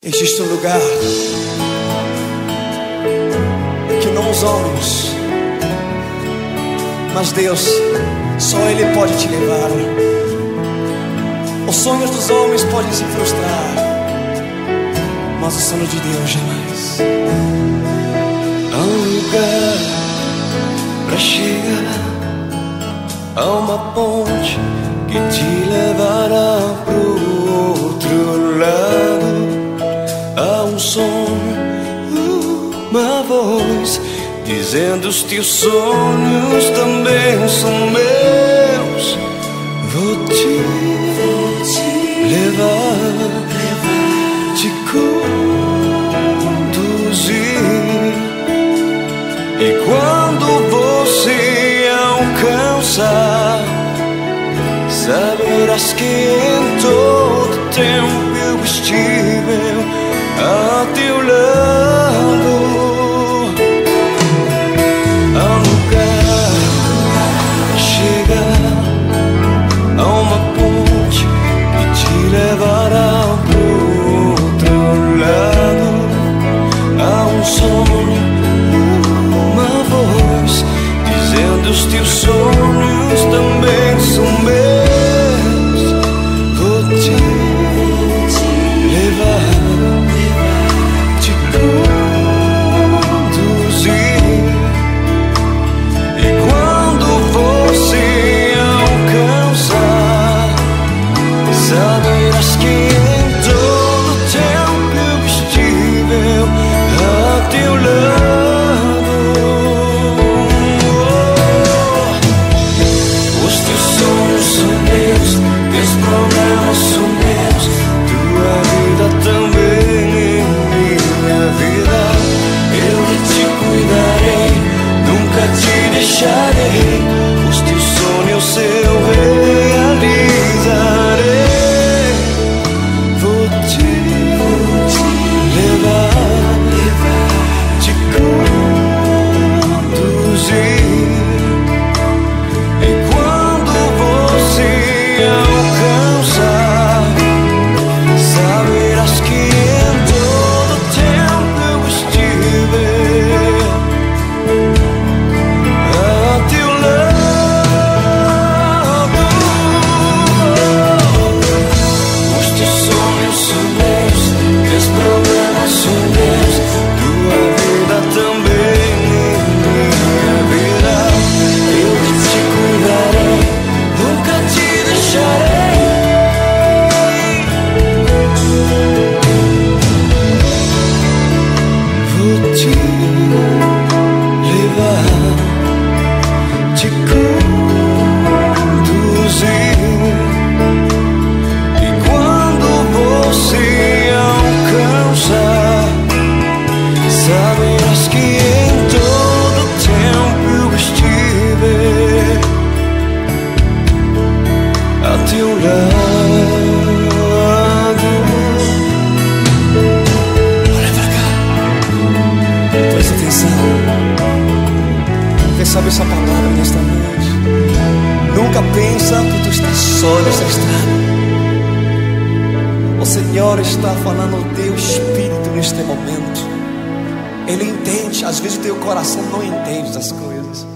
Existe um lugar que não os homens, mas Deus, só Ele pode te levar. Os sonhos dos homens podem se frustrar, mas o sonho de Deus jamais. Há um lugar para chegar, há uma ponte que te levará pro dizendo os teus sonhos também são meus. Vou te, levar, te conduzir. E quando você alcançar, saberás que em todo tempo chegar, há uma ponte que te levará pro outro lado. Há um sonho, uma voz dizendo os teus sonhos deixarei. Os teus sonhos eu lado. Olha pra cá, presta atenção. Recebe essa palavra nesta noite. Nunca pensa que tu estás só nessa estrada. O Senhor está falando ao teu espírito neste momento. Ele entende, às vezes o teu coração não entende das coisas.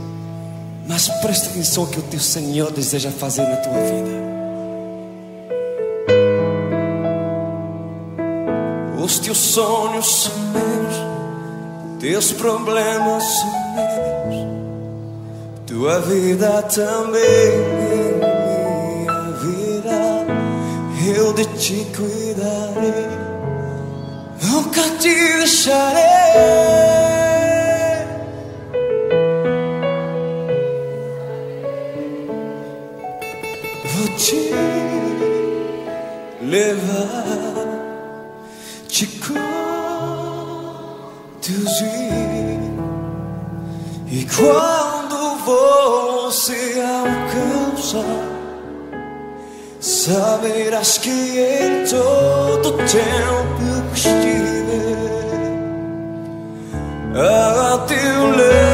Mas presta atenção que o teu Senhor deseja fazer na tua vida. Sonhos são meus, teus problemas são meus, tua vida também minha vida. Eu de ti cuidarei, nunca te deixarei. Te levar te seduzir. E quando você alcança, saberás que em todo tempo estive a teu lado.